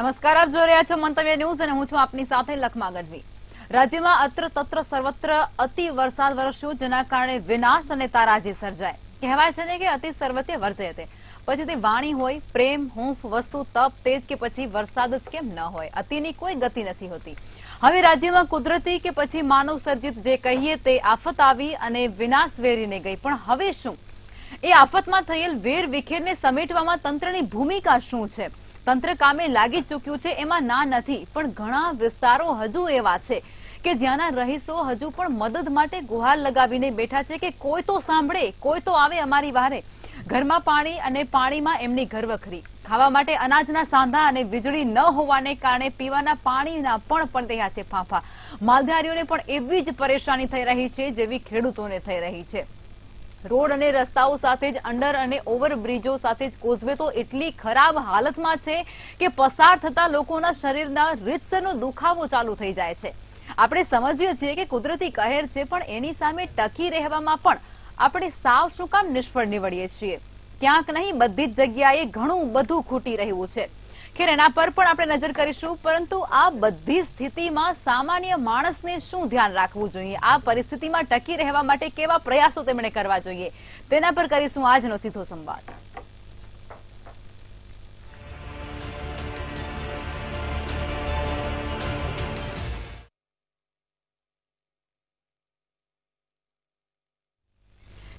નમસ્કાર, આપ જોઈ રહ્યા છો મંતવ્ય ન્યૂઝ અને હું છું આપની સાથે લખમા ગઢવી. રાજ્યમાં અત્ર તત્ર સર્વત્ર અતિ વરસાદ વરસ્યો, જેના કારણે વિનાશ અને તારાજી સર્જાય. કહેવાય છે ને કે અતિ સર્વતે વર્જયતે પછી તે વાણી હોય, પ્રેમ, હૂંફ, વસ્તુ, તપ, તેજ કે પછી વરસાદ જ કેમ ન હોય? અતિની કોઈ ગતિ નથી હોતી. હવે રાજ્યમાં કુદરતી કે પછી માનવ સર્જિત જે કહીએ તે આફત આવી અને વિનાશ વેરીને ગઈ. પણ હવે શું? એ આફતમાં થયેલ વેર વિખેરને સમેટવામાં તંત્રની ભૂમિકા શું છે? તંત્ર કામે લાગી ચૂક્યું છે. એમાં ના નથી, પણ ઘણા વિસ્તારો હજુ એવા છે કે જ્યાંના રહીશો હજુ પણ મદદ માટે ગુહાર લગાવીને બેઠા છે કે કોઈ તો સાંભળે, કોઈ તો આવે અમારી વારે. ઘરમાં પાણી અને પાણીમાં એમની ઘરવખરી. ખાવા માટે અનાજના સાંધા અને વીજળી ન હોવાને કારણે પીવાના પાણીના પણ પણ રહ્યા છે ફાંફા. માલધારીઓને પણ એવી જ પરેશાની થઈ રહી છે જેવી ખેડૂતોને થઈ રહી છે. રોડ અને રસ્તાઓ સાથે જ અંડર અને ઓવરબ્રિજો સાથે જ કોઝવે તો એટલી ખરાબ હાલતમાં છે કે પસાર થતા લોકોના શરીરના રીતસરનો દુખાવો ચાલુ થઈ જાય છે. આપણે સમજીએ છીએ કે કુદરતી કહેર છે, પણ એની સામે ટકી રહેવામાં પણ આપણે સાવ શું કામ નિષ્ફળ નીવડીએ છીએ? ક્યાંક નહીં, બધી જ જગ્યાએ ઘણું બધું ખૂટી રહ્યું છે. ખેર એના પર પણ આપણે નજર કરીશું, પરંતુ આ બધી સ્થિતિમાં સામાન્ય માણસને શું ધ્યાન રાખવું જોઈએ? આ પરિસ્થિતિમાં ટકી રહેવા માટે કેવા પ્રયાસો તેમણે કરવા જોઈએ? તેના પર કરીશું આજનો સીધો સંવાદ.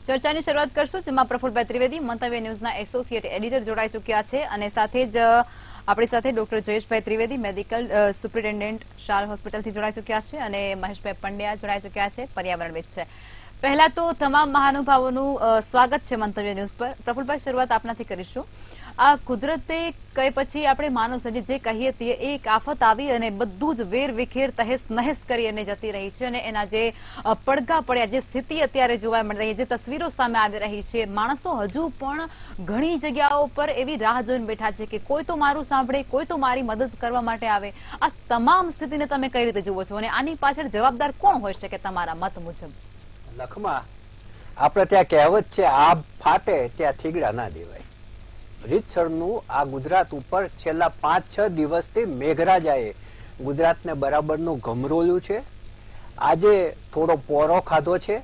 ચર્ચાની શરૂઆત કરશું, જેમાં પ્રફુલભાઈ ત્રિવેદી મંતવ્ય ન્યૂઝના એસોસિએટ એડિટર જોડાઈ ચૂક્યા છે અને સાથે જ આપણી સાથે doctor Jayeshbhai Trivedi, medical superintendent શાલ હોસ્પિટલથી જોડાઈ ચૂક્યા છે અને મહેશભાઈ પંડ્યા જોડાઈ ચૂક્યા છે પર્યાવરણવિદ છે. પહેલા તો તમામ મહાનુભાવોનું સ્વાગત છે મંતવ્ય ન્યૂઝ પર. પ્રફુલભાઈ, શરૂઆત આપનાથી કરીશું. આ કુદરતે કઈ પછી આપણે માનવ સર્જિત જે કહીએ તે એક આફત આવી અને બધું જ વેર વિખેર, તહેસ નહેસ કરી અને જતી રહી છે અને એના જે પડઘા પડ્યા, જે સ્થિતિ અત્યારે જોવા મળી રહી છે જે તસવીરો સામે આવી રહી છે. માણસો હજુ પણ ઘણી જગ્યાઓ પર એવી રાહ જોઈને બેઠા છે કે કોઈ તો મારું સાંભળે, કોઈ તો મારી મદદ કરવા માટે આવે. આ તમામ સ્થિતિને તમે કઈ રીતે જુઓ છો? અને આની પાછળ જવાબદાર કોણ હોઈ શકે તમારા મત મુજબ? લખમાં, આપણે ત્યાં કહેવત છે આ ફાટે ત્યાં થીગડા ના દેવાય. રીતસરનું આ ગુજરાત ઉપર છેલ્લા પાંચ, છ દિવસથી મેઘરાજાએ ગુજરાતને બરાબરનું ગમરોલ્યું છે. આજે થોડો પોરો ખાધો છે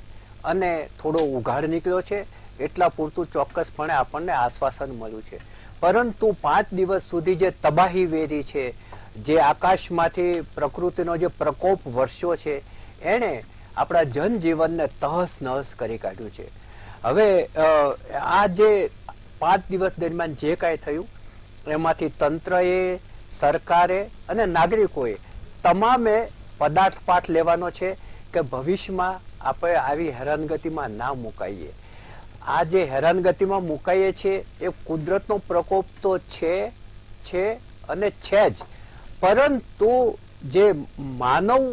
અને થોડો ઉઘાડ નીકળ્યો છે. એટલા પૂરતું ચોક્કસપણે આપણને આશ્વાસન મળ્યું છે. પરંતુ પાંચ દિવસ સુધી જે તબાહી વેરી છે, જે આકાશમાંથી પ્રકૃતિનો જે પ્રકોપ વર્ષો છે, એણે આપણા જનજીવનને તહસ નહસ કરી કાઢ્યું છે. હવે આ જે પાંચ દિવસ દરમિયાન જે કાંઈ થયું, એમાંથી તંત્રએ, સરકારે અને નાગરિકોએ તમામે પદાર્થ પાઠ લેવાનો છે કે ભવિષ્યમાં આપણે આવી હેરાનગતિમાં ના મુકાઈએ. આ જે હેરાનગતિમાં મુકાઈએ છીએ એ કુદરતનો પ્રકોપ તો છે છે અને છે જ. પરંતુ જે માનવ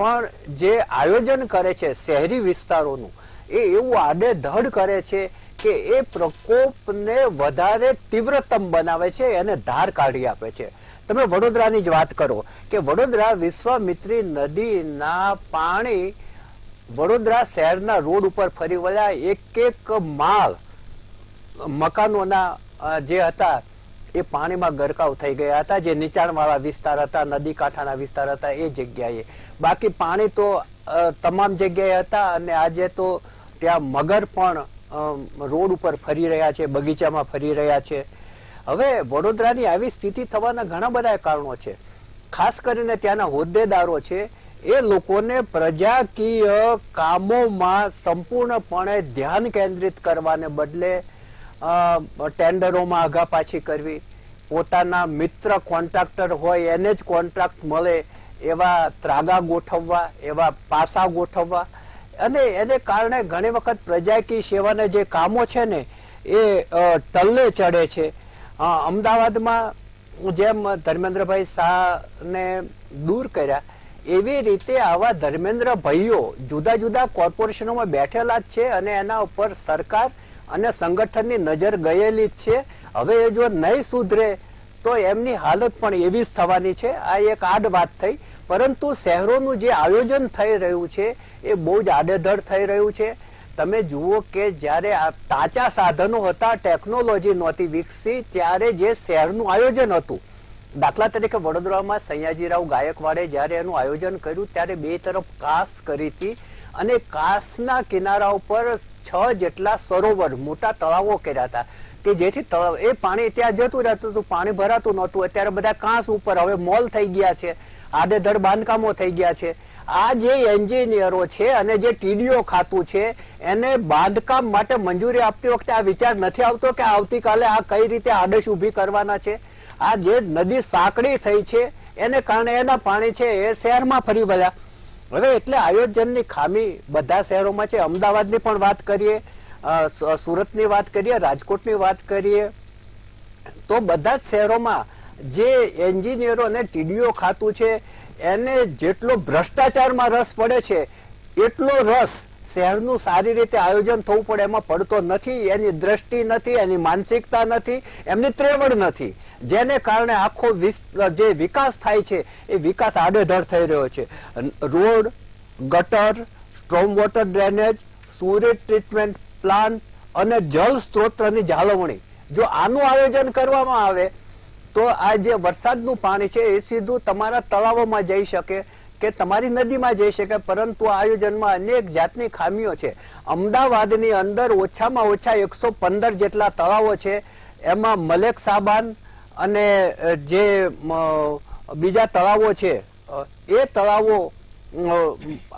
પણ જે આયોજન કરે છે શહેરી વિસ્તારોનું, એ એવું આડેધડ કરે છે કે એ પ્રકોપને વધારે તીવ્રતમ બનાવે છે અને ધાર કાઢી આપે છે. તમે વડોદરાની જ વાત કરો કે વડોદરા વિશ્વામિત્રી નદીના પાણી વડોદરા શહેરના રોડ ઉપર ફરી વળ્યા એક એક માળ મકાનોના જે હતા એ પાણીમાં ગરકાવ થઈ ગયા હતા. જે નીચાણવાળા વિસ્તાર હતા, નદી કાંઠાના વિસ્તાર હતા, એ જગ્યાએ. બાકી પાણી તો તમામ જગ્યાએ હતા અને આજે તો ત્યાં મગર પણ રોડ ઉપર ફરી રહ્યા છે, બગીચામાં ફરી રહ્યા છે. હવે વડોદરાની આવી સ્થિતિ થવાના ઘણા બધા કારણો છે. ખાસ કરીને ત્યાંના હોદ્દેદારો છે, એ લોકોને પ્રજાકીય કામોમાં સંપૂર્ણપણે ધ્યાન કેન્દ્રિત કરવાને બદલે ટેન્ડરોમાં આગા પાછી કરવી, પોતાના મિત્ર કોન્ટ્રાક્ટર હોય, એને જ કોન્ટ્રાક્ટ મળે, એવા ત્રાગા ગોઠવવા, એવા પાસા ગોઠવવા. અને એને કારણે ઘણી વખત પ્રજાકીય સેવાના જે કામો છે ને, એ ટલ્લે ચડે છે. અમદાવાદમાં જેમ ધર્મેન્દ્રભાઈ શાહને દૂર કર્યા, એવી રીતે આવા ધર્મેન્દ્ર ભાઈઓ જુદા જુદા કોર્પોરેશનોમાં બેઠેલા જ છે અને એના ઉપર સરકાર અને સંગઠનની નજર ગયેલી જ છે. હવે એ જો નહીં સુધરે, તો એમની હાલત પણ એવી જ થવાની છે. આ એક આડ વાત થઈ. પરંતુ શહેરોનું જે આયોજન થઈ રહ્યું છે, એ બહુ જ આડેધડ થઈ રહ્યું છે. તમે જુઓ કે જ્યારે આ તાચા સાધનો હતા, ટેકનોલોજી નહોતી વિકસી, ત્યારે જે શહેરનું આયોજન હતું, દાખલા તરીકે વડોદરામાં સયાજીરાવ ગાયકવાડે જ્યારે એનું આયોજન કર્યું, ત્યારે બે તરફ કાસ કરી હતી. અને કાસના કિનારા ઉપર છ જેટલા સરોવર, મોટા તળાવો કર્યા હતા. કે જેથી તળાવ, એ પાણી ત્યાં જતું રહેતું હતું, પાણી ભરાતું નહોતું. અત્યારે બધા કાંસ ઉપર હવે મોલ થઈ ગયા છે. આડેધડ બાંધકામો થઈ ગયા છે. આ જે એન્જિનિયરો છે અને જે ટીડીઓ ખાતું છે, એને બાંધકામ માટે મંજૂરી આપતી વખતે આ વિચાર નથી આવતો કે આવતીકાલે આ કઈ રીતે આડશ ઊભી કરવાના છે. આ જે નદી સાંકડી થઈ છે, એને કારણે એના પાણી છે એ શહેરમાં ફરી વળ્યા. હવે એટલે આયોજનની ખામી બધા શહેરોમાં છે. અમદાવાદની પણ વાત કરીએ સુરતની વાત કરીએ, રાજકોટની વાત કરીએ, તો બધા જ શહેરોમાં જે એન્જિનિયરો અને ટીડીઓ ખાતું છે, એને જેટલો ભ્રષ્ટાચારમાં રસ પડે છે, એટલો રસ શહેરનું સારી રીતે આયોજન થવું પડે, એમાં પડતો નથી, એની દ્રષ્ટિ નથી, એની માનસિકતા નથી, એમની ત્રેવડ નથી. જેને કારણે આખો જે વિકાસ થાય છે, એ વિકાસ આડેધડ થઈ રહ્યો છે. રોડ, ગટર, સ્ટ્રોમ વોટર ડ્રેનેજ, સુરેજ ટ્રીટમેન્ટ પ્લાન્ટ અને જળ સ્ત્રોતની જાળવણી. જો આનું આયોજન કરવામાં આવે, તો આ જે વરસાદનું પાણી છે, એ સીધું તમારા તળાવોમાં જઈ શકે કે તમારી નદીમાં જઈ શકે, પરંતુ આયોજનમાં અનેક જાતની ખામીઓ છે. અમદાવાદની અંદર ઓછામાં ઓછા એકસો પંદર જેટલા તળાવો છે. એમાં મલેક સાબાન અને જે બીજા તળાવો છે એ તળાવો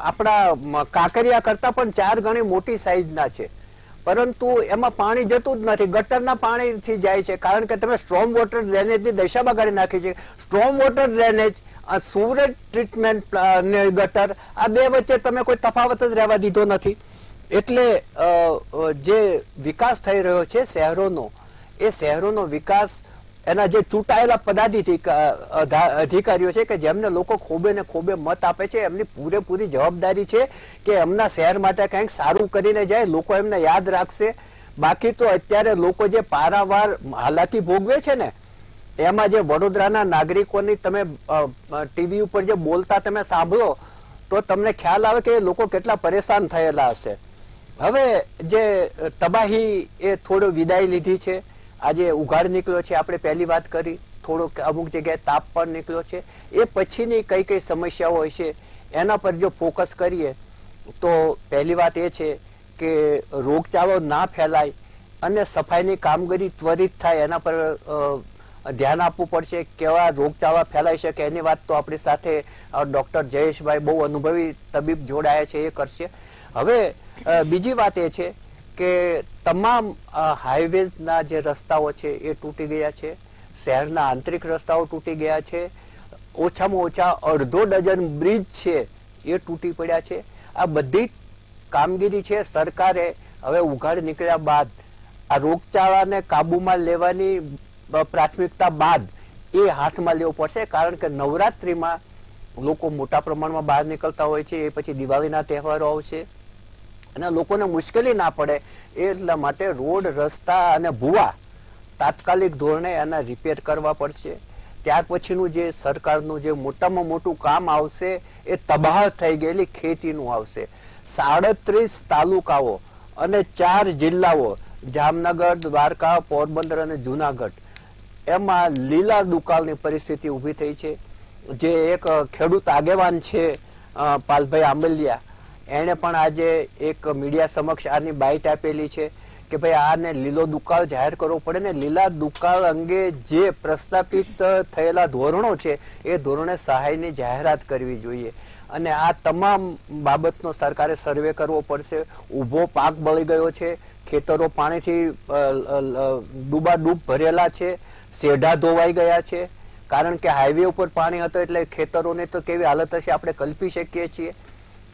આપણા કાંકરિયા કરતા પણ ચાર ગણી મોટી સાઈઝના છે. પરંતુ એમાં પાણી જતું જ નથી. ગટરના પાણીથી જાય છે. કારણ કે તમે સ્ટ્રોમ વોટર ડ્રેનેજની દશા બગાડી નાખી છે. સ્ટ્રોમ વોટર ડ્રેનેજ આ સુરત ટ્રીટમેન્ટ ને ગટર આ બે વચ્ચે તમે કોઈ તફાવત જ રહેવા દીધો નથી. એટલે જે વિકાસ થઈ રહ્યો છે શહેરોનો, એ શહેરોનો વિકાસ, એના જે ચૂંટાયેલા પદાધિક અધિકારીઓ છે કે જેમને લોકો ખોબે ને ખોબે મત આપે છે, એમની પૂરેપૂરી જવાબદારી છે કે એમના શહેર માટે કંઈક સારું કરીને જાય, લોકો એમને યાદ રાખશે. બાકી તો અત્યારે લોકો જે પારાવાર હાલાકી ભોગવે છે ને એમાં જે વડોદરાના નાગરિકોની તમે ટીવી ઉપર જે બોલતા તમે સાંભળો, તો તમને ખ્યાલ આવે કે લોકો કેટલા પરેશાન થયેલા હશે. હવે જે તબાહી એ થોડો વિદાય લીધી છે. આજે ઉઘાડ નીકળ્યો છે, આપણે પહેલી વાત કરી. થોડોક અમુક જગ્યાએ તાપ પણ નીકળ્યો છે. એ પછીની કઈ કઈ સમસ્યાઓ હોય છે એના પર જો ફોકસ કરીએ, તો પહેલી વાત એ છે કે રોગચાળો ના ફેલાય અને સફાઈની કામગીરી ત્વરિત થાય એના પર ધ્યાન આપવું પડશે કેવા રોગચાળા ફેલાઈ શકે એની વાત તો આપણી સાથે ડોક્ટર જયેશભાઈ બહુ અનુભવી તબીબ જોડાયા છે, એ કરશે. હવે બીજી વાત એ છે કે તમામ હાઈવેઝના જે રસ્તાઓ છે એ તૂટી ગયા છે. શહેરના આંતરિક રસ્તાઓ તૂટી ગયા છે. ઓછામાં ઓછા અડધો ડઝન બ્રિજ છે એ તૂટી પડ્યા છે. આ બધી કામગીરી છે સરકારે હવે ઉઘાડ નીકળ્યા બાદ. આ રોગચાળાને કાબૂમાં લેવાની પ્રાથમિકતા બાદ એ હાથમાં લેવો પડશે, કારણ કે નવરાત્રિમાં લોકો મોટા પ્રમાણમાં બહાર નીકળતા હોય છે, એ પછી દિવાળીના તહેવારો આવશે. અને લોકોને મુશ્કેલી ના પડે એટલા માટે રોડ, રસ્તા અને ભૂવા તાત્કાલિક ધોરણે એના રિપેર કરવા પડશે. ત્યાર પછીનું જે સરકારનું જે મોટામાં મોટું કામ આવશે, એ તબાહ થઈ ગયેલી ખેતીનું આવશે. સાડત્રીસ તાલુકાઓ અને ચાર જિલ્લાઓ, જામનગર, દ્વારકા, પોરબંદર અને જુનાગઢ એમાં લીલા દુકાળની પરિસ્થિતિ ઊભી થઈ છે. જે એક ખેડૂત આગેવાન છે પાલભાઈ આંબલિયા. એણે પણ આજે એક મીડિયા સમક્ષ આની બાઇટ આપેલી છે કે ભાઈ આને લીલો દુકાળ જાહેર કરવો પડે ને લીલા દુકાળ અંગે જે પ્રસ્થાપિત થયેલા ધોરણો છે, એ ધોરણે સહાયની જાહેરાત કરવી જોઈએ. અને આ તમામ બાબતનો સરકારે સર્વે કરવો પડશે. ઊભો પાક બળી ગયો છે. ખેતરો પાણીથી ડૂબાડૂબ ભરેલા છે. શેઢા ધોવાઈ ગયા છે. કારણ કે હાઈવે ઉપર પાણી હતો એટલે ખેતરોને તો કેવી હાલત હશે આપણે કલ્પી શકીએ છીએ.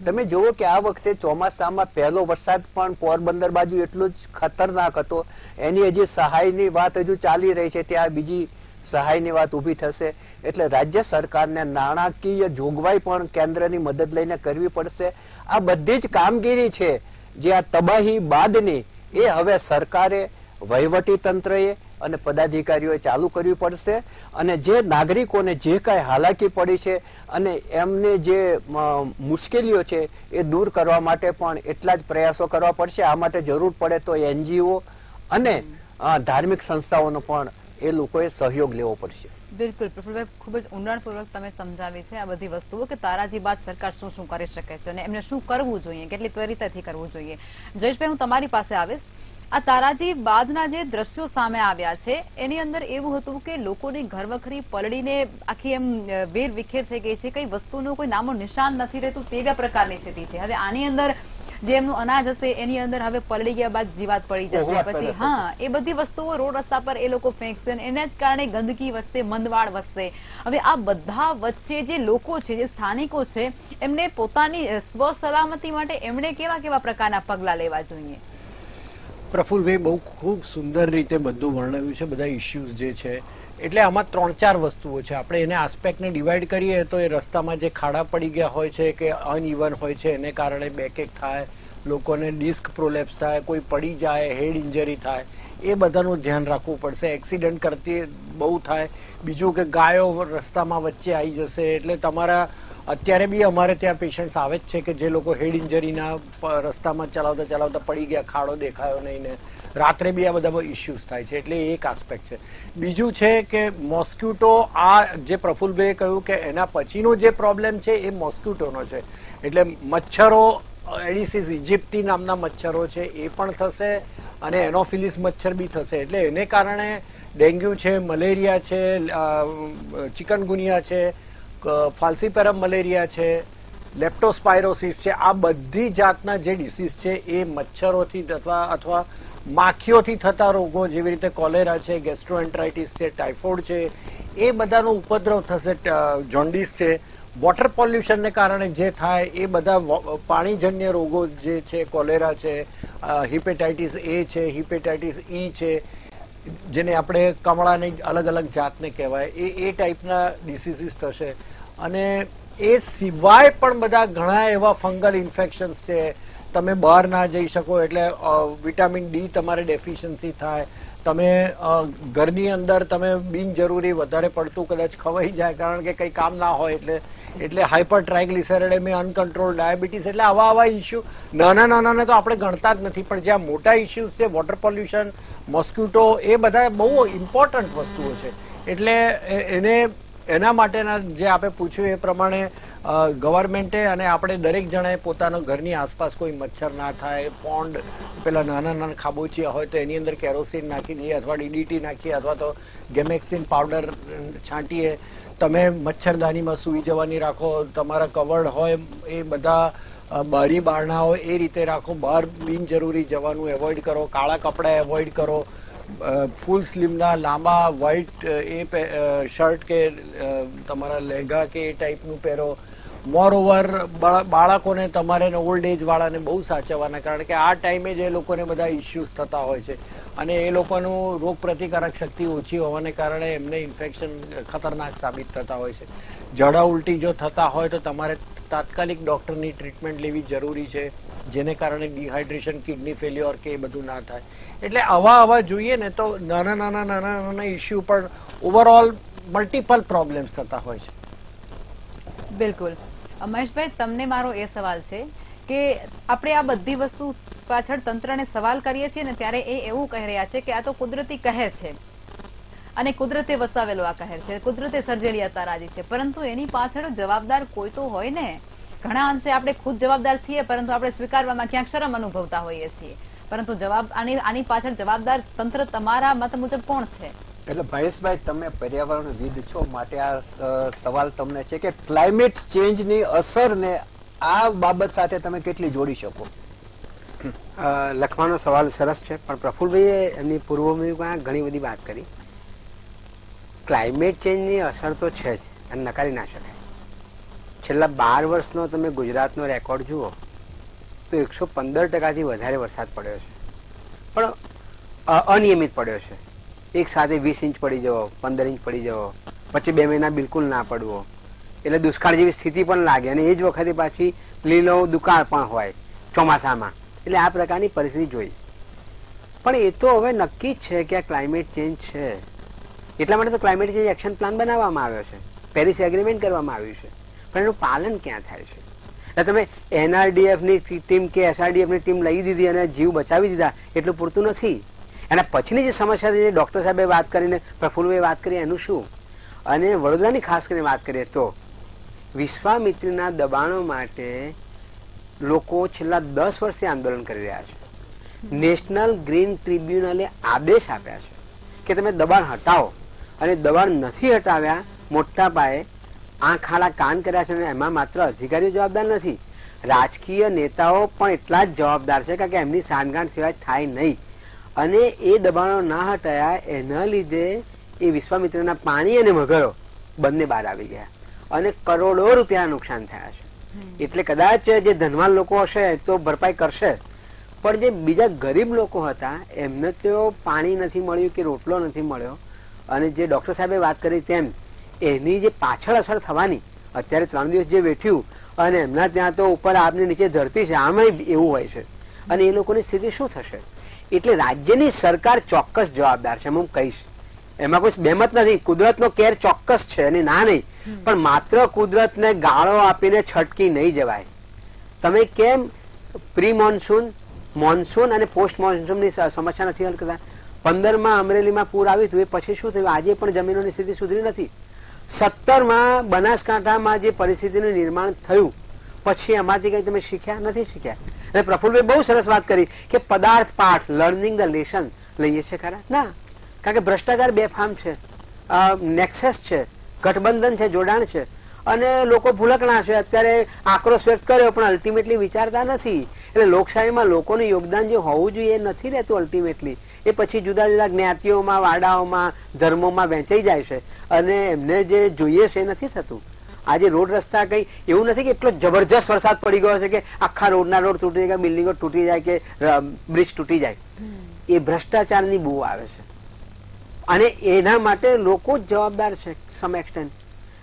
તમે જુઓ કે આ વખતે ચોમાસામાં પહેલો વરસાદ પણ પોરબંદર બાજુ એટલો જ ખતરનાક હતો. એની હજી સહાયની વાત હજુ ચાલી રહી છે. ત્યાં બીજી સહાયની વાત ઊભી થશે. એટલે રાજ્ય સરકારને નાણાકીય જોગવાઈ પણ કેન્દ્રની મદદ લઈને કરવી પડશે. આ બધી જ કામગીરી છે જે આ તબાહી બાદની એ હવે સરકારે વહીવટી તંત્રએ અને પદાધિકારીઓએ ચાલુ કરવી પડશે. અને જે નાગરિકોને જે કાંઈ હાલાકી પડી છે અને એમને જે મુશ્કેલીઓ છે એ દૂર કરવા માટે પણ એટલા જ પ્રયાસો કરવા પડશે. આ માટે જરૂર પડે તો એનજીઓ અને ધાર્મિક સંસ્થાઓનો પણ એ લોકોએ સહયોગ લેવો પડશે. બિલકુલ. પ્રફુલભાઈ, ખૂબ જ ઊંડાણપૂર્વક તમે સમજાવી છે આ બધી વસ્તુઓ કે તારાજી બાદ સરકાર શું શું કરી શકે છે અને એમને શું કરવું જોઈએ, કેટલી ત્વરિતથી કરવું જોઈએ. જયેશભાઈ, હું તમારી પાસે આવીશ. આ તારાજી બાદના જે દ્રશ્યો સામે આવ્યા છે એની અંદર એવું હતું કે લોકોની ઘરવખરી પલળીને આખી એમ વેર વિખેર થઈ ગઈ છે. કઈ વસ્તુનું કોઈ નામો નિશાન નથી રહેતું તેવા પ્રકારની સ્થિતિ છે. હવે આની અંદર જે એમનું અનાજ હશે એની અંદર હવે પલળી ગયા બાદ જીવાત પડી જશે. પછી હા એ બધી વસ્તુઓ રોડ રસ્તા પર એ લોકો ફેંકશે એના જ કારણે ગંદકી વધશે મંદવાડ વધશે. હવે આ બધા વચ્ચે જે લોકો છે જે સ્થાનિકો છે એમને પોતાની સ્વ સલામતી માટે એમણે કેવા કેવા પ્રકારના પગલા લેવા જોઈએ? પ્રફુલભાઈ બહુ ખૂબ સુંદર રીતે બધું વર્ણવ્યું છે, બધા ઇશ્યુઝ જે છે. એટલે આમાં ત્રણ ચાર વસ્તુઓ છે. આપણે એને આસ્પેક્ટને ડિવાઈડ કરીએ તો એ રસ્તામાં જે ખાડા પડી ગયા હોય છે કે અનઇવન હોય છે, એને કારણે બેકેક થાય, લોકોને ડિસ્ક પ્રોલેપ્સ થાય, કોઈ પડી જાય હેડ ઇન્જરી થાય, એ બધાનું ધ્યાન રાખવું પડશે. એક્સિડન્ટ કરતી બહુ થાય. બીજું કે ગાયો રસ્તામાં વચ્ચે આવી જશે. એટલે તમારા અત્યારે બી અમારે ત્યાં પેશન્ટ્સ આવે જ છે કે જે લોકો હેડ ઇન્જરીના રસ્તામાં ચલાવતા ચલાવતા પડી ગયા, ખાડો દેખાયો નહીં ને રાત્રે બી આ બધા ઇશ્યુઝ થાય છે. એટલે એક આસ્પેક્ટ છે. બીજું છે કે મોસ્ક્યુટો આ જે પ્રફુલભાઈએ કહ્યું કે એના પછીનો જે પ્રોબ્લેમ છે એ મોસ્ક્યુટોનો છે. એટલે મચ્છરો, એડિસિસ ઇજિપ્ટી નામના મચ્છરો છે એ પણ થશે અને એનોફિલિસ મચ્છર બી થશે. એટલે એને કારણે ડેન્ગ્યુ છે, મલેરિયા છે ચિકનગુનિયા છે ફાલ્સીપેરમ મલેરિયા છે લેપ્ટોસ્પાયરોસિસ છે, આ બધી જાતના જે ડિસીઝ છે, એ મચ્છરોથી અથવા અથવા માખીઓથી થતા રોગો જેવી રીતે કોલેરા છે ગેસ્ટ્રોએન્ટ્રાઇટિસ છે ટાઇફોઇડ છે, એ બધાનો ઉપદ્રવ થશે જોન્ડિસ છે. વોટર પોલ્યુશનને કારણે જે થાય, એ બધા પાણીજન્ય રોગો જે છે, કોલેરા છે હિપેટાઇટિસ એ છે હિપેટાઇટિસ ઈ છે જેને આપણે કમળાની અલગ અલગ જાતને કહેવાય, એ એ ટાઈપના ડિસીઝીસ થશે. અને એ સિવાય પણ બધા ઘણા એવા ફંગલ ઇન્ફેક્શન્સ છે. તમે બહાર ના જઈ શકો એટલે વિટામિન ડી તમારે ડેફિશિયન્સી થાય. તમે ઘરની અંદર તમે બિનજરૂરી વધારે પડતું કદાચ ખવાઈ જાય, કારણ કે કંઈ કામ ના હોય એટલે એટલે હાઇપર ટ્રાઇગ્લિસેરેડેમી અનકન્ટ્રોલ ડાયાબિટીસ એટલે આવા આવા ઇસ્યુ નાના નાના તો આપણે ગણતા જ નથી, પણ જ્યાં મોટા ઇસ્યુઝ છે, વોટર પોલ્યુશન મોસ્ક્યુટો એ બધા બહુ ઇમ્પોર્ટન્ટ વસ્તુઓ છે. એટલે એને, એના માટેના જે આપણે પૂછ્યું એ પ્રમાણે ગવર્મેન્ટે અને આપણે દરેક જણાએ પોતાના ઘરની આસપાસ કોઈ મચ્છર ના થાય પોન્ડ પેલા નાના નાના ખાબોચિયા હોય તો એની અંદર કેરોસીન નાખી દઈએ અથવા ડીડીટી નાખીએ અથવા તો ગેમેક્સિન પાવડર છાંટીએ. તમે મચ્છરદાનીમાં સૂઈ જવાની રાખો, તમારા કવર્ડ હોય એ બધા બારી બારણા હોય એ રીતે રાખો. બહાર બિનજરૂરી જવાનું એવોઇડ કરો, કાળા કપડાં એવોઇડ કરો. ફૂલ સ્લીવના લાંબા વ્હાઇટ એ શર્ટ કે તમારા લહેંગા કે એ ટાઈપનું પહેરો. મોર ઓવર બાળકોને તમારે ઓલ્ડ એજ વાળાને બહુ સાચવવાના, કારણ કે આ ટાઈમે જ એ લોકોને બધા ઇશ્યુઝ થતા હોય છે. અને એ લોકોનું રોગ પ્રતિકારક શક્તિ ઓછી હોવાને કારણે એમને ઇન્ફેક્શન ખતરનાક સાબિત થતા હોય છે. જડા ઉલટી જો થતા હોય તો તમારે તાત્કાલિક ડૉક્ટરની ટ્રીટમેન્ટ લેવી જરૂરી છે, જેને કારણે ડિહાઇડ્રેશન કિડની ફેલ્યોર કે એ બધું ના થાય. એટલે આવા આવા જોઈએ ને તો નાના નાના નાના નાના ઇસ્યુ પણ ઓવરઓલ મલ્ટિપલ પ્રોબ્લેમ્સ થતા હોય છે. બિલકુલ. મહેશભાઈ તમને મારો એ સવાલ છે કે આપણે આ બધી વસ્તુ પાછળ તંત્રને સવાલ કરીએ છીએ ને ત્યારે એ એવું કહી રહ્યા છે કે આ તો કુદરતી કહેર છે. અને કુદરતે વસાવેલો આ કહેર છે. કુદરતે સર્જેલી આ તારાજી છે. પરંતુ એની પાછળ જવાબદાર કોઈ તો હોય ને. ઘણા અંશે આપણે ખુદ જવાબદાર છીએ, પરંતુ આપણે સ્વીકારવામાં ક્યાંક શરમ અનુભવતા હોઈએ છીએ. પરંતુ જવાબ, આની આની પાછળ જવાબદાર તંત્ર તમારા મત મુજબ કોણ છે? એટલે મહેશભાઈ તમે પર્યાવરણવિદ છો માટે આ સવાલ તમને છે કે ક્લાઇમેટ ચેન્જની અસરને આ બાબત સાથે તમે કેટલી જોડી શકો? લખવાનો સવાલ સરસ છે, પણ પ્રફુલભાઈએ એમની પૂર્વભૂમિમાં ઘણી બધી વાત કરી. ક્લાઇમેટ ચેન્જની અસર તો છે જ અને નકારી ના શકાય. છેલ્લા બાર વર્ષનો તમે ગુજરાતનો રેકોર્ડ જુઓ, તો એકસો પંદર ટકાથી વધારે વરસાદ પડ્યો છે. પણ અનિયમિત પડ્યો છે. એક સાથે વીસ ઇંચ પડી જવો, પંદર ઇંચ પડી જવો, પછી બે મહિના બિલકુલ ના પડવો. એટલે દુષ્કાળ જેવી સ્થિતિ પણ લાગે અને એ જ વખતે પાછી લીલો દુકાળ પણ હોય ચોમાસામાં. એટલે આ પ્રકારની પરિસ્થિતિ જોઈ. પણ એ તો હવે નક્કી જ છે કે આ ક્લાઇમેટ ચેન્જ છે. એટલા માટે તો ક્લાઇમેટ ચેન્જ એક્શન પ્લાન બનાવવામાં આવ્યો છે. પેરિસ એગ્રીમેન્ટ કરવામાં આવ્યું છે. પણ એનું પાલન ક્યાં થાય છે? એટલે તમે એનઆરડીએફની ટીમ કે એસઆરડીએફની ટીમ લઈ દીધી અને જીવ બચાવી દીધા, એટલું પૂરતું નથી. એના પછીની જે સમસ્યા છે, જે ડૉક્ટર સાહેબે વાત કરીને પ્રફુલ્લભાઈ વાત કરી, એનું શું? અને વડોદરાની ખાસ કરીને વાત કરીએ તો, વિશ્વામિત્રીના દબાણો માટે લોકો છેલ્લા દસ વર્ષથી આંદોલન કરી રહ્યા છે. નેશનલ ગ્રીન ટ્રિબ્યુનલે આદેશ આપ્યા છે કે તમે દબાણ હટાવો. અને દબાણ નથી હટાવ્યા, મોટા પાયે આંખ આડા કાન કર્યા છે અને એમાં માત્ર અધિકારીઓ જવાબદાર નથી. રાજકીય નેતાઓ પણ એટલા જ જવાબદાર છે કારણ કે એમની સાનગાંઠ સિવાય થાય નહીં. અને એ દબાણો ના હટાયા એના લીધે એ વિશ્વામિત્રના પાણી અને મગરો બંને બહાર આવી ગયા. અને કરોડો રૂપિયા નુકસાન થયા છે. એટલે કદાચ જે ધનવાન લોકો હશે તો ભરપાઈ કરશે. પણ જે બીજા ગરીબ લોકો હતા એમને તો પાણી નથી મળ્યું કે રોટલો નથી મળ્યો. અને જે ડૉક્ટર સાહેબે વાત કરી તેમ એની જે પાછળ અસર થવાની અત્યારે ત્રણ દિવસ જે વેઠ્યું અને એમના ત્યાં તો ઉપર આપની નીચે ધરતી છે આમાંય એવું હોય છે. અને એ લોકોની સ્થિતિ શું થશે? એટલે રાજ્યની સરકાર ચોક્કસ જવાબદાર છે. હું કહીશ. એમાં કોઈ બેમત નથી. કુદરતનો કેર ચોક્કસ છે અને ના નહીં. પણ માત્ર કુદરતને ગાળો આપીને છટકી નહીં જવાય. તમે કેમ પ્રી મોન્સૂન મોન્સૂન અને પોસ્ટ મોન્સૂનની સમસ્યા નથી હલ કરતા? પંદરમાં અમરેલીમાં પૂર આવ્યું હતું. એ પછી શું થયું? આજે પણ જમીનોની સ્થિતિ સુધરી નથી. સત્તરમાં બનાસકાંઠામાં જે પરિસ્થિતિનું નિર્માણ થયું પછી એમાંથી કંઈ તમે શીખ્યા? નથી શીખ્યા. અને પ્રફુલભાઈ બહુ સરસ વાત કરી કે પદાર્થ પાઠ લર્નિંગ ધ લેસન લઈએ છીએ ખરા? ના. કારણ કે ભ્રષ્ટાચાર બેફામ છે. નેક્સેસ છે, ગઠબંધન છે, જોડાણ છે. અને લોકો ભૂલકણા છે. અત્યારે આક્રોશ વ્યક્ત કર્યો, પણ અલ્ટિમેટલી વિચારતા નથી. એટલે લોકશાહીમાં લોકોનું યોગદાન જે હોવું જોઈએ એ નથી રહેતું અલ્ટિમેટલી એ પછી જુદા જુદા જ્ઞાતિઓમાં, વાડાઓમાં, ધર્મોમાં વહેંચાઈ જાય છે. અને એમને જે જોઈએ છે એ નથી થતું. આજે રોડ રસ્તા કઈ એવું નથી કે એટલો જબરજસ્ત વરસાદ પડી ગયો છે કે આખા રોડના રોડ તૂટી જાય બિલ્ડિંગો તૂટી જાય કે બ્રિજ તૂટી જાય. એ ભ્રષ્ટાચારની બહુ આવે છે. અને એના માટે લોકો જ જવાબદાર છે સમ એક્સટેન્ટ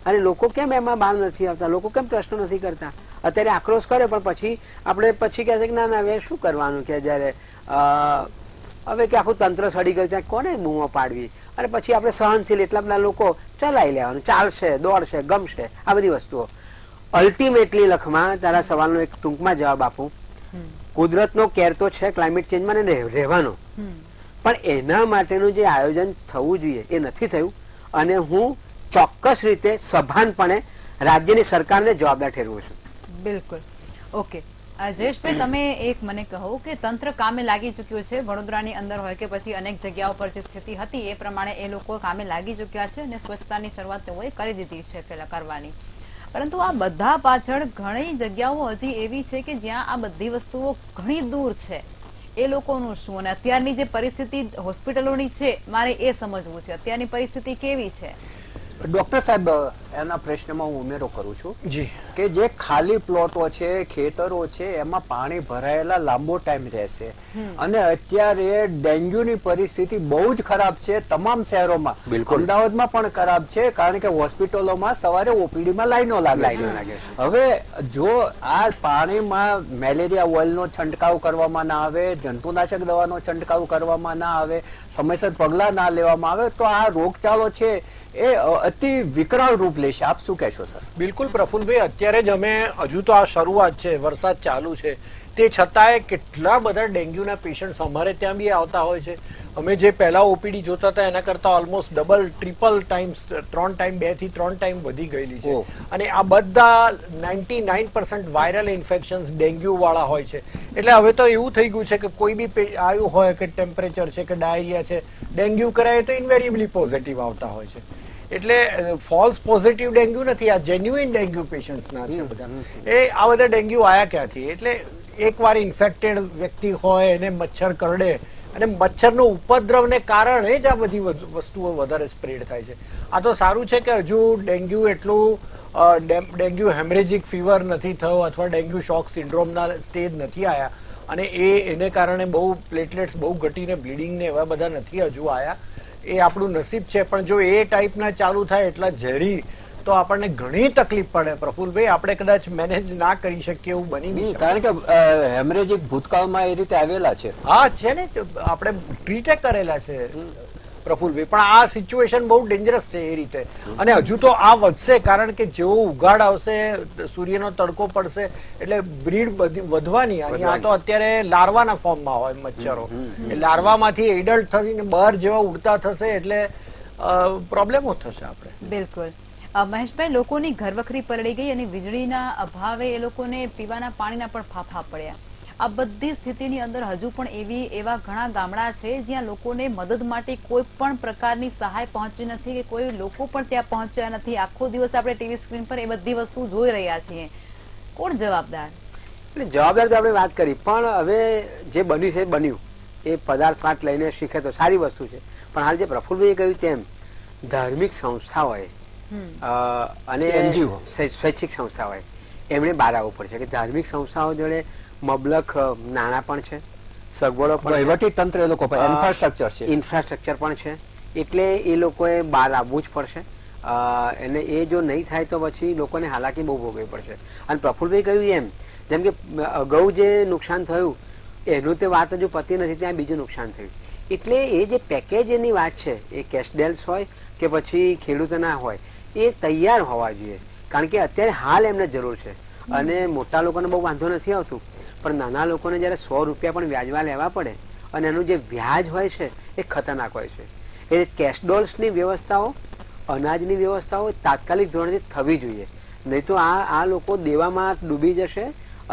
અને લોકો કેમ એમાં બહાર નથી આવતા? લોકો કેમ પ્રશ્ન નથી કરતા? અત્યારે આક્રોશ કરે પણ પછી આપણે પછી કહે છે કે ના ના હવે શું કરવાનું કે જ્યારે હવે કે આખું તંત્ર સડી ગયું છે કોને બૂમો પાડવી? અને પછી આપણે સહનશીલ એટલા બધા લોકો ચલાવી લેવાનું ચાલશે દોડશે ગમશે આ બધી વસ્તુઓ. અલ્ટિમેટલી લખમાં તારા સવાલનો એક ટૂંકમાં જવાબ આપું. કુદરતનો કેર તો છે ક્લાઇમેટ ચેન્જમાં ને રહેવાનો. પણ એના માટેનું જે આયોજન થવું જોઈએ એ નથી થયું. અને હું ચોક્કસ રીતે સભાનપણે રાજ્યની સરકારને જવાબદાર ઠેરવું છું. બિલકુલ. ઓકે. જયેશભાઈ, તમે એક મને કહો કે તંત્ર કામે લાગી ચૂક્યું છે? વડોદરાની અંદર હોય કે પછી અનેક જગ્યાઓ પર જે સ્થિતિ હતી, એ પ્રમાણે એ લોકો કામે લાગી ચૂક્યા છે અને સ્વચ્છતાની શરૂઆત તેઓએ કરી દીધી છે પેલા કરવાની. પરંતુ આ બધા પાછળ ઘણી જગ્યાઓ હજી એવી છે કે જ્યાં આ બધી વસ્તુઓ ઘણી દૂર છે. એ લોકોનું શું? અને અત્યારની જે પરિસ્થિતિ હોસ્પિટલોની છે, મારે એ સમજવું છે. અત્યારની પરિસ્થિતિ કેવી છે? ડોક્ટર સાહેબ એના પ્રશ્નમાં હું ઉમેરો કરું છું જી. કે જે ખાલી પ્લોટો છે ખેતરો છે એમાં પાણી ભરાયેલા લાંબો ટાઈમ રહેશે. અને અત્યારે ડેન્ગ્યુની પરિસ્થિતિ બહુ જ ખરાબ છે તમામ શહેરોમાં. બિલકુલ. અમદાવાદમાં પણ ખરાબ છે કારણ કે હોસ્પિટલોમાં સવારે ઓપીડીમાં લાઈનો લાગે લાઈનો છે. લાગે હવે જો આ પાણીમાં મેલેરિયા ઓઇલનો છંટકાવ કરવામાં ના આવે જંતુનાશક દવાનો છંટકાવ કરવામાં ના આવે સમયસર પગલાં ના લેવામાં આવે તો આ રોગચાળો છે એ અતિ વિકરાળ રૂપ લેશે આપ શું કહેશો સર? બિલકુલ પ્રફુલભાઈ અત્યારે જ અમે હજુ તો આ શરૂઆત છે વરસાદ ચાલુ છે. તે છતાંય કેટલા બધા ડેન્ગ્યુના પેશન્ટ્સ અમારે ત્યાં બી આવતા હોય છે. અમે જે પહેલાં ઓપીડી જોતા હતા એના કરતા ઓલમોસ્ટ ડબલ ટ્રિપલ ટાઈમ્સ ત્રણ ટાઈમ બેથી ત્રણ ટાઈમ વધી ગયેલી છે. અને આ બધા ninety nine percent viral infections dengue વાળા હોય છે. એટલે હવે તો એવું થઈ ગયું છે કે કોઈ બી આવ્યું હોય કે ટેમ્પરેચર છે કે ડાયરિયા છે ડેન્ગ્યુ કરાય તો ઇન્વેરિયેબલી પોઝિટિવ આવતા હોય છે. એટલે ફોલ્સ પોઝિટિવ ડેન્ગ્યુ નથી આ જેન્યુઇન ડેન્ગ્યુ પેશન્ટ્સના છે બધા. એ આ બધા ડેન્ગ્યુ આયા ક્યાંથી? એટલે એકવાર ઇન્ફેક્ટેડ વ્યક્તિ હોય એને મચ્છર કરડે અને મચ્છરનો ઉપદ્રવને કારણે જ આ બધી વસ્તુઓ વધારે સ્પ્રેડ થાય છે. આ તો સારું છે કે હજુ ડેન્ગ્યુ એટલું ડેન્ગ્યુ હેમરેજિક ફીવર નથી થયો અથવા ડેન્ગ્યુ શોક સિન્ડ્રોમના સ્ટેજ નથી આયા અને એ એને કારણે બહુ પ્લેટલેટ્સ બહુ ઘટીને બ્લીડિંગને એવા બધા નથી હજુ આયા. એ આપણું નસીબ છે પણ જો એ ટાઈપના ચાલુ થાય એટલા ઝેરી તો આપણને ઘણી તકલીફ પડે. પ્રફુલભાઈ આપણે કદાચ મેનેજ ના કરી શકીએ એવું બની કારણ કે હેમરેજિક ભૂતકાળમાં એ રીતે આવેલા છે. હા છે ને આપણે ટ્રીટે કરેલા છે. પ્રફુલભાઈ પણ આ સિચ્યુએશન બહુ ડેન્જરસ છે એ રીતે. અને હજુ તો આ વધશે કારણ કે જેવો ઉગાડ આવશે સૂર્યનો તડકો પડશે એટલે બ્રીડ વધવાની. અને આ તો અત્યારે લાર્વાના ફોર્મમાં હોય મચ્છરો. એ લાર્વામાંથી એડલ્ટ થઈને બહાર જેવા ઉડતા થશે એટલે પ્રોબ્લેમો થશે આપણે. બિલકુલ. મહેશભાઈ લોકોની ઘરવખરી પલળી ગઈ અને વીજળીના અભાવે એ લોકોને પીવાના પાણીના પણ ફાફા પડ્યા. આ બધી સ્થિતિની અંદર હજુ પણ એવી એવા ઘણા ગામડા છે જ્યાં લોકોને મદદ માટે કોઈ પણ પ્રકારની સહાય પહોંચી નથી કે કોઈ લોકો પણ ત્યાં પહોંચ્યા નથી. આખો દિવસ આપણે ટીવી સ્ક્રીન પર એ બધી વસ્તુ જોઈ રહ્યા છીએ. કોણ જવાબદાર? જવાબદાર તો આપણે વાત કરી પણ હવે જે બન્યું છે બન્યું. એ પદાર્થ પાઠ લઈને શીખે તો સારી વસ્તુ છે. પણ હાલ જે પ્રફુલભાઈએ કહ્યું તેમ ધાર્મિક સંસ્થાઓએ અને સ્વૈચ્છિક સંસ્થા હોય એમણે બહાર આવવું પડશે. કે ધાર્મિક સંસ્થાઓ જોડે મબલક નાણાં પણ છે સગવડો પણ વહીવટી તંત્ર એ લોકો ઇન્ફ્રાસ્ટ્રક્ચર છે. ઇન્ફ્રાસ્ટ્રક્ચર પણ છે. એટલે એ લોકોએ બહાર આવવું જ પડશે. એને અને એ જો નહીં થાય તો પછી લોકોને હાલાકી બહુ ભોગવવી પડશે. અને પ્રફુલભાઈ કહ્યું એમ જેમ કે અગાઉ જે નુકસાન થયું એનું તે વાત હજુ પતી નથી ત્યાં બીજું નુકસાન થયું. એટલે એ જે પેકેજ એની વાત છે એ કેશડેલ્સ હોય કે પછી ખેડૂતોના હોય એ તૈયાર હોવા જોઈએ. કારણ કે અત્યારે હાલ એમને જરૂર છે. અને મોટા લોકોને બહુ વાંધો નથી આવતું. પણ નાના લોકોને જ્યારે સો રૂપિયા પણ વ્યાજમાં લેવા પડે અને એનું જે વ્યાજ હોય છે એ ખતરનાક હોય છે. એ કેશડોલ્સની વ્યવસ્થાઓ અનાજની વ્યવસ્થાઓ તાત્કાલિક ધોરણથી થવી જોઈએ. નહીં તો આ આ લોકો દેવામાં ડૂબી જશે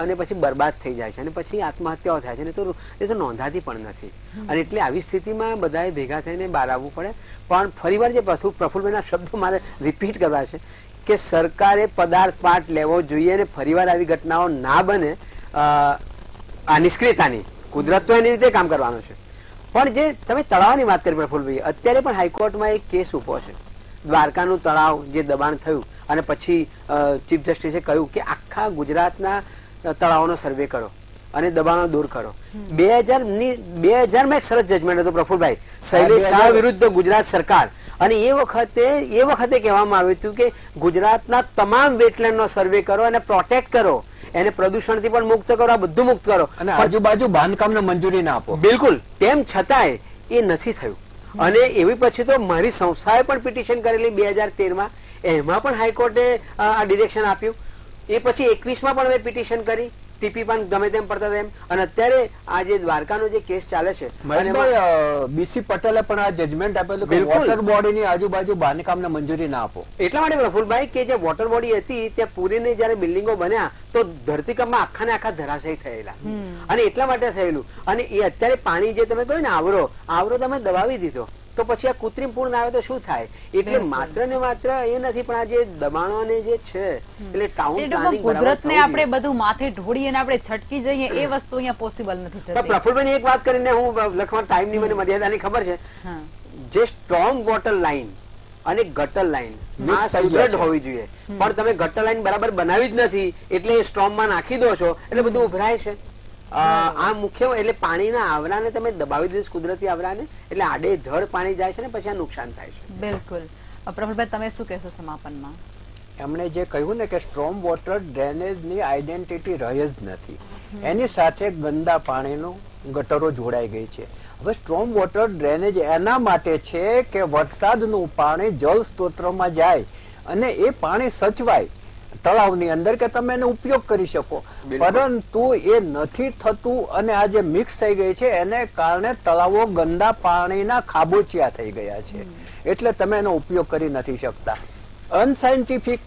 અને પછી બરબાદ થઈ જાય છે અને પછી આત્મહત્યાઓ થાય છે. ને તો એ તો નોંધાતી પણ નથી. અને એટલે આવી સ્થિતિમાં બધાએ ભેગા થઈને બહાર આવવું પડે. પણ ફરીવાર જે પ્રફુલ પ્રફુલભાઈના શબ્દો મારે રિપીટ કરવા છે કે સરકારે પદાર્થ પાઠ લેવો જોઈએ અને ફરીવાર આવી ઘટનાઓ ના બને આ નિષ્ક્રિયતાની કુદરત તો એની રીતે કામ કરવાનો છે. પણ જે તમે તળાવની વાત કરી પ્રફુલભાઈ અત્યારે પણ હાઈકોર્ટમાં એક કેસ ઊભો છે. દ્વારકાનું તળાવ જે દબાણ થયું અને પછી ચીફ જસ્ટિસે કહ્યું કે આખા ગુજરાતના તળાવનો સર્વે કરો અને દબાણો દૂર કરો. બે હજારની બે હજારમાં એક સરસ જજમેન્ટ હતું પ્રફુલભાઈ. શૈલેષ શાહ વિરુદ્ધ ગુજરાત સરકાર. અને એ વખતે એ વખતે કહેવામાં આવ્યું હતું કે ગુજરાતના તમામ વેટલેન્ડનો સર્વે કરો અને પ્રોટેક્ટ કરો. એને પ્રદૂષણથી પણ મુક્ત કરો આ બધું મુક્ત કરો. અને આજુબાજુ બાંધકામને મંજૂરી ના આપો. બિલકુલ. તેમ છતાંય એ નથી થયું. અને એવી પછી તો મારી સંસ્થાએ પણ પિટિશન કરેલી બે હજાર તેરમાં. એમાં પણ હાઈકોર્ટે આ ડિરેક્શન આપ્યું. એ પછી એકવીસમાં પણ મેં પિટિશન કરી. ટીપી પણ ગમે તેમ પડતા તેમ અને અત્યારે આ જે દ્વારકાનો જે કેસ ચાલે છે એમાં- બીસી પટેલે પણ આ જજમેન્ટ આપેલું કે વોટર બોડીની આજુબાજુ બાંધકામને મંજૂરી ના આપો. એટલા માટે પ્રફુલભાઈ કે જે વોટર બોડી હતી ત્યાં પૂરીની જયારે બિલ્ડિંગો બન્યા તો ધરતીકંપમાં આખા ને આખા ધરાશય થયેલા. અને એટલા માટે થયેલું. અને એ અત્યારે પાણી જે તમે કહ્યું ને આવરો આવરો તમે દબાવી દીધો. તો પછી આ કૃત્રિમ પૂર્ણ આવે તો શું થાય? એટલે માત્ર ને માત્ર એ નથી પણ આ જે દબાણો ને જે છે એટલે ટાઉન પ્લાનિંગ કુદરતને આપણે બધું માથે ઢોળી અને આપણે છટકી જઈએ એ વસ્તુ અહીંયા પોસિબલ નથી થતી. પ્રફુલભાઈ એક વાત કરીને હું લખવા ટાઈમની મને મર્યાદાની ખબર છે. જે સ્ટ્રોંગ વોટર લાઈન અને ગટર લાઈન છે. હોવી જોઈએ. પણ તમે ગટર લાઈન બરાબર બનાવી જ નથી એટલે એ સ્ટ્રોમમાં નાખી દો છો એટલે બધું ઉભરાય છે. આ મુખ્ય એટલે પાણીના આવરાને તમે દબાવી દીધું કુદરતી આવરાને એટલે આડે ધડ પાણી જાય છે ને પછી આ નુકસાન થાય છે. બિલકુલ. પ્રફુલભાઈ તમે શું કહેશો સમાપનમાં? એમણે જે કહ્યું ને કે સ્ટ્રોમ વોટર ડ્રેનેજની આઈડેન્ટિટી રહી જ નથી. એની સાથે ગંદા પાણીનું ગટરો જોડાઈ ગઈ છે. હવે સ્ટ્રોમ વોટર ડ્રેનેજ એના માટે છે કે વરસાદનું પાણી જળ સ્ત્રોતમાં જાય અને એ પાણી સચવાય. તળાવની અંદર કે તમે એનો ઉપયોગ કરી શકો. પરંતુ એ નથી થતું અને આ જે મિક્સ થઈ ગઈ છે એને કારણે તળાવો ગંદા પાણીના ખાબોચિયા થઈ ગયા છે. એટલે તમે એનો ઉપયોગ કરી નથી શકતા. અનસાયન્ટિફિક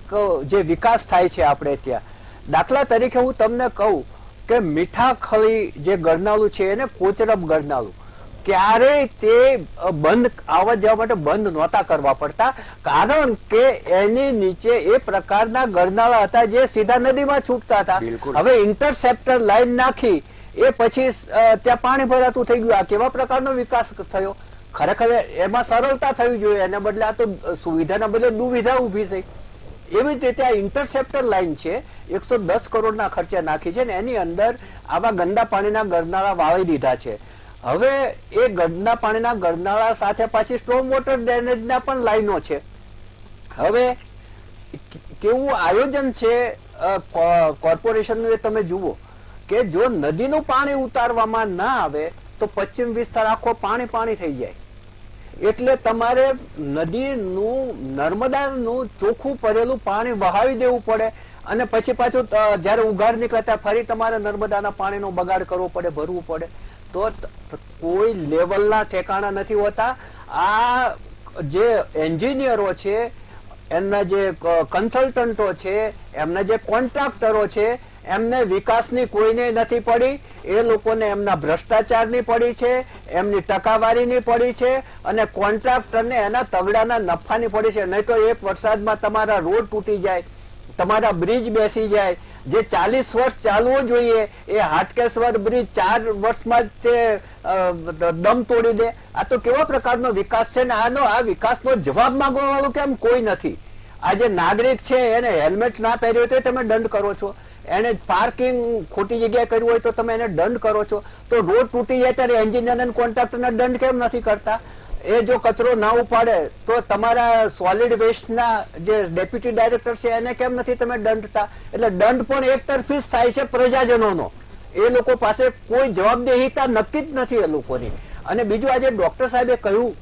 જે વિકાસ થાય છે આપણે ત્યાં. દાખલા તરીકે હું તમને કહું કે મીઠા ખળી જે ગરનાળું છે એને કોચરબ ગરનાળું. ક્યારેય તે બંધ આવવા જવા માટે બંધ નહોતા કરવા પડતા. કારણ કે એની નીચે એ પ્રકારના ગરનાળા હતા જે સીધા નદીમાં છૂટતા હતા. હવે ઇન્ટરસેપ્ટર લાઈન નાખી એ પછી ત્યાં પાણી ભરાતું થઈ ગયું. આ કેવા પ્રકારનો વિકાસ થયો? ખરેખર એમાં સરળતા થવી જોઈએ. એના બદલે આ તો સુવિધાના બદલે દુવિધા ઊભી થઈ. એવી જ રીતે આ ઇન્ટરસેપ્ટર લાઈન છે એકસો દસ કરોડના ખર્ચે નાખી છે ને એની અંદર આવા ગંદા પાણીના ગરનાળા વાવી દીધા છે. હવે એ ગંદા પાણીના ગરનાળા સાથે પાછી સ્ટ્રોમ વોટર ડ્રેનેજના પણ લાઈનો છે. હવે કેવું આયોજન છે કોર્પોરેશનનું એ તમે જુઓ કે જો નદીનું પાણી ઉતારવામાં ના આવે તો પશ્ચિમ વિસ્તાર આખો પાણી પાણી થઈ જાય. એટલે તમારે નદીનું, નર્મદાનું ચોખ્ખું ભરેલું પાણી વહાવી દેવું પડે અને પછી પાછું જ્યારે ઉઘાડ નીકળતા ફરી તમારે નર્મદાના પાણીનો બગાડ કરવો પડે, ભરવું પડે. તો કોઈ લેવલના ઠેકાણા નથી હોતા. આ જે એન્જિનિયરો છે, એમના જે કન્સલ્ટન્ટો છે, એમના જે કોન્ટ્રાક્ટરો છે, એમને વિકાસની કોઈને નથી પડી. એ લોકોને એમના ભ્રષ્ટાચારની પડી છે, એમની ટકાવારીની પડી છે અને કોન્ટ્રાક્ટરને એના તગડાના નફાની પડી છે. નહીં તો એક વરસાદમાં તમારા રોડ તૂટી જાય. તમારા બ્રિજ બેસી જાય. જે ચાલીસ વર્ષ ચાલવો જોઈએ, એ હાટકેશ્વર બ્રિજ ચાર વર્ષમાં જ તે દમ તોડી દે. આ તો કેવા પ્રકારનો વિકાસ છે ને આનો, આ વિકાસનો જવાબ માંગવા વાળો કેમ કોઈ નથી? આ જે નાગરિક છે, એને હેલ્મેટ ના પહેર્યું તો તમે દંડ કરો છો. એને પાર્કિંગ ખોટી જગ્યાએ કર્યું હોય તો તમે એને દંડ કરો છો. તો રોડ તૂટી જાય ત્યારે એન્જિનિયર અને કોન્ટ્રાક્ટરને દંડ કેમ નથી કરતા? એ જો કચરો ના ઉપાડે, તો તમારા સોલિડ વેસ્ટના જે ડેપ્યુટી ડાયરેક્ટર છે, એને કેમ નથી તમે દંડતા એટલે દંડ પણ એક તરફી જ થાય છે પ્રજાજનોનો. એ લોકો પાસે કોઈ જવાબદેહીતા નક્કી જ નથી એ લોકોની. અને બીજું આજે ડોક્ટર સાહેબે કહ્યું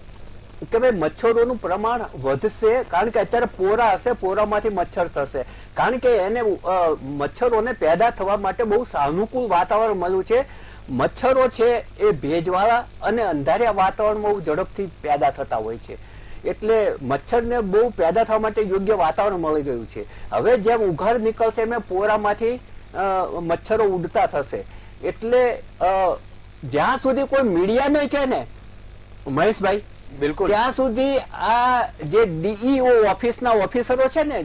કે ભાઈ મચ્છરોનું પ્રમાણ વધશે, કારણ કે અત્યારે પોરા હશે, પોરામાંથી મચ્છર થશે. કારણ કે એને મચ્છરોને પેદા થવા માટે બહુ સાનુકૂળ વાતાવરણ મળ્યું છે. મચ્છરો છે એ ભેજવાળા અને અંધારિયા વાતાવરણમાં બહુ ઝડપથી પેદા થતા હોય છે. એટલે મચ્છરને બહુ પેદા થવા માટે યોગ્ય વાતાવરણ મળી ગયું છે. હવે જેમ ઉઘાડ નીકળશે એમ પોરામાંથી મચ્છરો ઉડતા થશે. એટલે જ્યાં સુધી કોઈ મીડિયા નહીં કે ને, મહેશભાઈ બિલકુલ. ત્યાં સુધી આ જે ડીઈઓ ઓફિસના ઓફિસરો છે ને,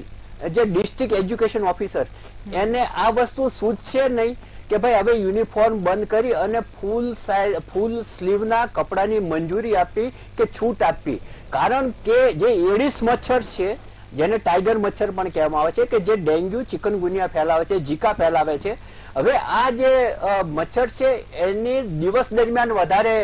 જે ડિસ્ટ્રિક્ટ એજ્યુકેશન ઓફિસર, એને આ વસ્તુ સૂચશે નહીં કે ભાઈ હવે યુનિફોર્મ બંધ કરી અને ફૂલ સાઈઝ ફૂલ સ્લીવના કપડાની મંજૂરી આપી કે છૂટ આપવી કારણ કે જે એડિસ મચ્છર છે, જેને ટાઈગર મચ્છર પણ કહેવામાં આવે છે કે જે ડેન્ગ્યુ, ચિકનગુનિયા ફેલાવે છે, ઝીકા ફેલાવે છે. હવે આ જે મચ્છર છે, એની દિવસ દરમિયાન વધારે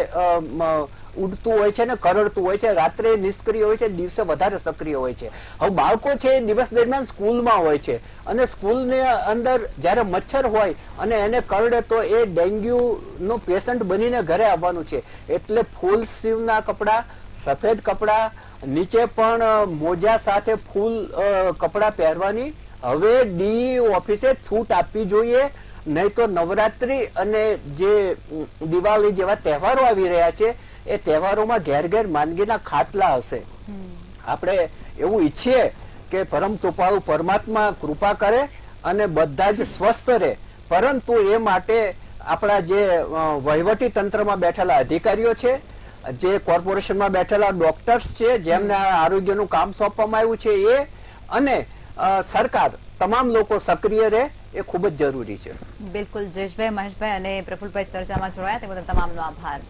ઉડતું હોય છે ને કરડતું હોય છે, રાત્રે નિષ્ક્રિય હોય છે, દિવસે વધારે સક્રિય હોય છે. હવે બાળકો છે એ દિવસ દરમિયાન સ્કૂલમાં હોય છે. અને સ્કૂલની અંદર જ્યારે મચ્છર હોય અને એને કરડે તો એ ડેન્ગ્યુનો પેશન્ટ બનીને ઘરે આવવાનું છે. એટલે ફૂલ સ્લીવના કપડાં, સફેદ કપડાં, નીચે પણ મોજા સાથે ફૂલ કપડાં પહેરવાની. હવે ડી ઓફિસે છૂટ આપવી જોઈએ. નહીં તો નવરાત્રી અને જે દિવાળી જેવા તહેવારો આવી રહ્યા છે એ તહેવારોમાં ઘેર ઘેર માંદગીના ખાટલા હશે. આપણે એવું ઈચ્છીએ કે પરમ કૃપાળુ પરમાત્મા કૃપા કરે અને બધા જ સ્વસ્થ રહે. પરંતુ એ માટે આપણા જે વહીવટી તંત્રમાં બેઠેલા અધિકારીઓ છે, જે કોર્પોરેશનમાં બેઠેલા ડોક્ટર્સ છે, જેમને આરોગ્યનું કામ સોંપવામાં આવ્યું છે, એ અને સરકાર, તમામ લોકો સક્રિય રહે એ ખૂબ જ જરૂરી છે. બિલકુલ, જયેશભાઈ, મહેશભાઈ અને પ્રફુલભાઈ ચર્ચામાં જોડાયા. તે બદલ તમામનો આભાર.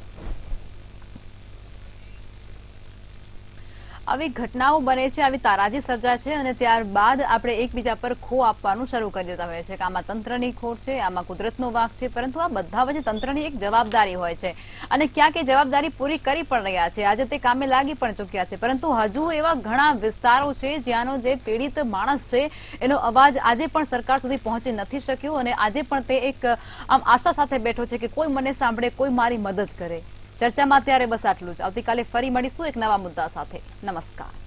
આવી ઘટનાઓ બને છે, આવી તારાજી સર્જાય છે અને ત્યારબાદ આપણે એકબીજા પર ખો આપવાનું શરૂ કરી દેતા હોઈએ છીએ કે આમાં તંત્રની ખોટ છે, આમાં કુદરતનો વાંક છે, પરંતુ આ બધા વચ્ચે તંત્રની એક જવાબદારી હોય છે. અને ક્યાંક એ જવાબદારી પૂરી કરી પણ રહ્યા છે, આજે તે કામે લાગી પણ ચૂક્યા છે, પરંતુ હજુ એવા ઘણા વિસ્તારો છે જ્યાંનો જે પીડિત માણસ છે, એનો અવાજ આજે પણ સરકાર સુધી પહોંચી નથી શક્યો અને આજે પણ તે એક, આમ આશા સાથે બેઠો છે કે કોઈ મને સાંભળે, કોઈ મારી મદદ કરે. ચર્ચામાં અત્યારે બસ આટલું જ. આવતીકાલે ફરી મળીશું એક નવા મુદ્દા સાથે. નમસ્કાર.